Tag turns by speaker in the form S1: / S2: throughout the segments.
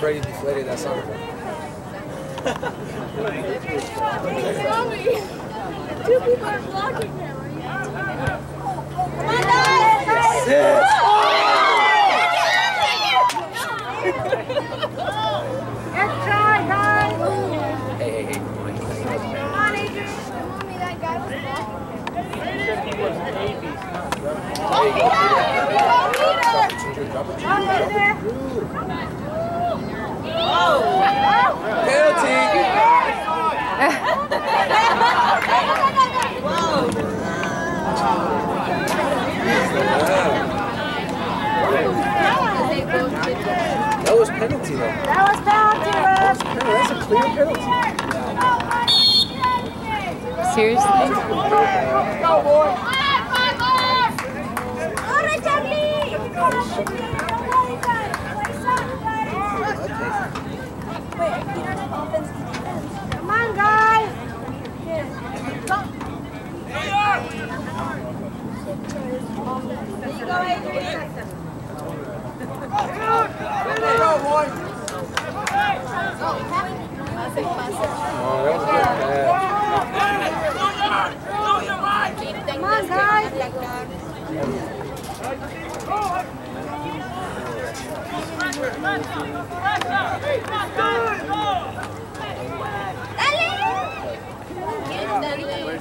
S1: Tom Brady deflated that song.
S2: Two people are blocking him. Come on, guys!
S1: Yes.
S2: Good try, guys!
S1: Hey, hey,
S2: that was blocking him.
S1: Drop it.
S2: Come on, Peter.
S1: Penalty. That was penalty though.
S2: That was penalty,
S1: That's a clear penalty.
S3: Seriously?
S2: Come on, guys.
S1: Oh, that was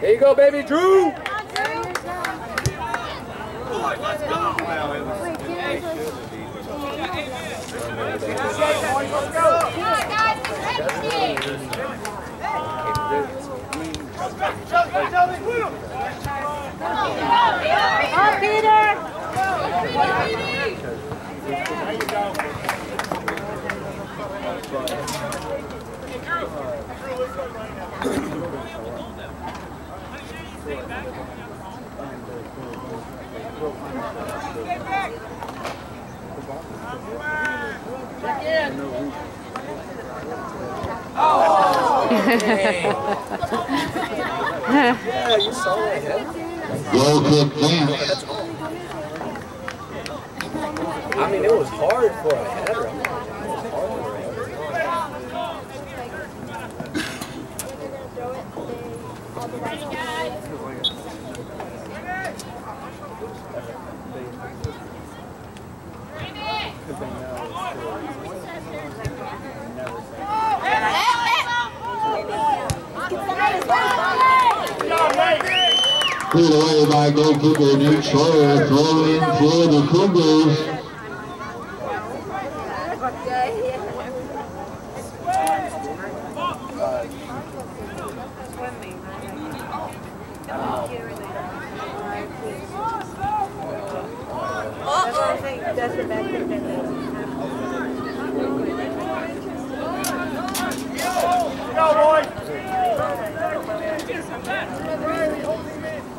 S1: There you go, baby, Drew.
S2: Oh, Peter.
S1: Yeah, you saw that header.
S4: Well kick dance.
S1: I mean, it was hard for a header. I'm not gonna lie, It was hard for a header.
S4: Cleared away by goalkeeper Nick Schroeder, throw in for the Cougars.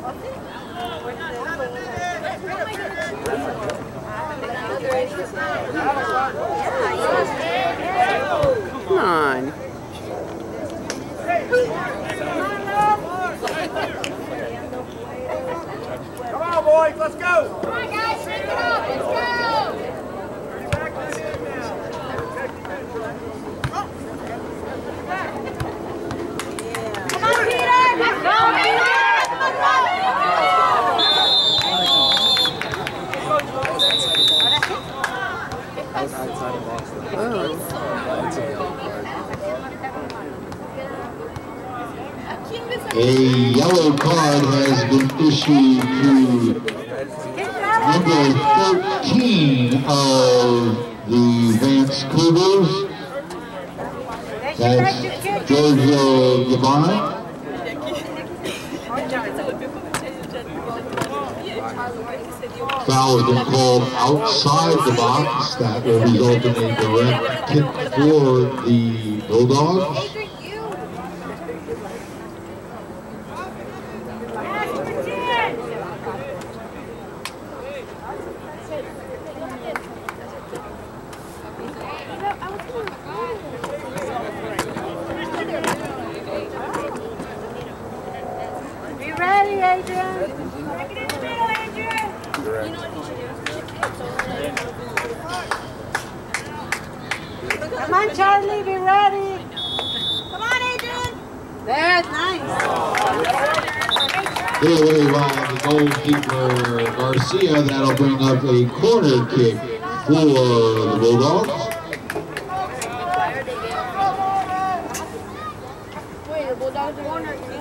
S3: Come on.
S5: Come on, boys, let's go.
S2: Come on, guys, shake it. Let's go. Come on, Peter. Let's go, Peter. Come on, go.
S1: A yellow card.
S4: Has been issued to number 13 of the Vance Cougars. That's Giorgio Gabbana. Foul has been called outside the box. That will result in a direct kick for the Bulldogs.
S2: Be ready, Adrian. Take it in the middle, Adrian. Come on, Charlie, be ready. Come on, Adrian. There, nice.
S4: Hit away by the goalkeeper Garcia. That'll bring up a corner kick for the Bulldogs.
S2: Wait, the Bulldogs are corner. Get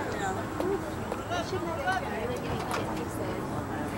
S2: it